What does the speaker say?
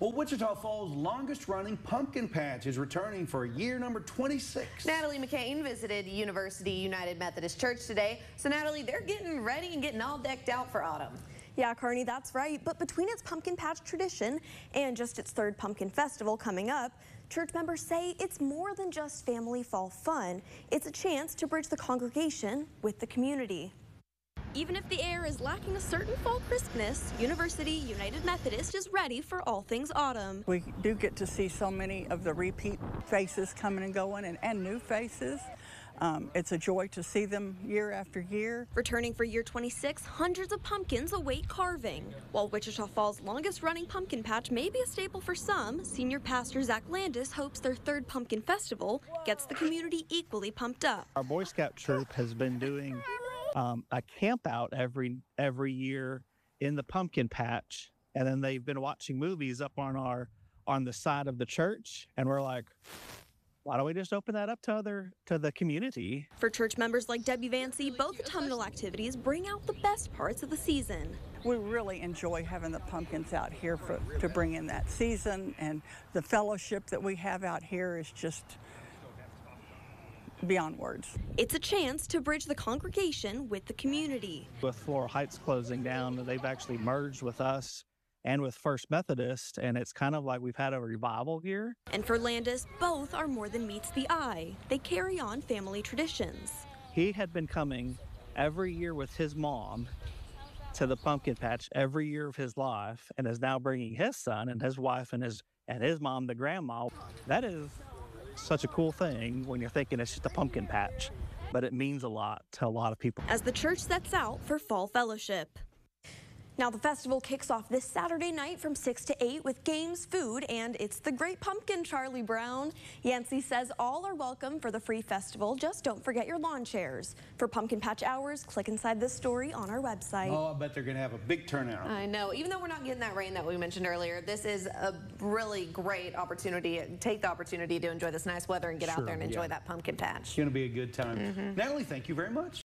Well, Wichita Falls' longest running pumpkin patch is returning for year number 26. Natalie McCain visited University United Methodist Church today. So, Natalie, they're getting ready and getting all decked out for autumn. Yeah, Carney, that's right. But between its pumpkin patch tradition and just its third pumpkin festival coming up, church members say it's more than just family fall fun. It's a chance to bridge the congregation with the community. Even if the air is lacking a certain fall crispness, University United Methodist is ready for all things autumn. We do get to see so many of the repeat faces coming and going and, and new faces. Um, it's a joy to see them year after year. Returning for year 26, hundreds of pumpkins await carving. While Wichita Falls' longest running pumpkin patch may be a staple for some, senior pastor Zach Landis hopes their third pumpkin festival gets the community equally pumped up. Our Boy Scout troop has been doing um, a camp out every every year in the pumpkin patch, and then they've been watching movies up on our on the side of the church, and we're like, why don't we just open that up to other to the community? For church members like Debbie Yancey, both autumnal activities bring out the best parts of the season. We really enjoy having the pumpkins out here for, to bring in that season, and the fellowship that we have out here is just beyond words. It's a chance to bridge the congregation with the community. With Floral Heights closing down, they've actually merged with us and with First Methodist, and it's kind of like we've had a revival here. And for Landis, both are more than meets the eye. They carry on family traditions. He had been coming every year with his mom to the pumpkin patch every year of his life, and is now bringing his son and his wife and his and his mom, the grandma. That is such a cool thing when you're thinking it's just a pumpkin patch, but it means a lot to a lot of people. As the church sets out for fall fellowship. Now, the festival kicks off this Saturday night from 6 to 8 with games, food, and it's the Great Pumpkin, Charlie Brown. Yancey says all are welcome for the free festival. Just don't forget your lawn chairs. For Pumpkin Patch Hours, click inside this story on our website. Oh, I bet they're going to have a big turnout. I know. Even though we're not getting that rain that we mentioned earlier, this is a really great opportunity. Take the opportunity to enjoy this nice weather and get out there and enjoy yeah. that pumpkin patch. It's going to be a good time. Mm-hmm. Natalie, thank you very much.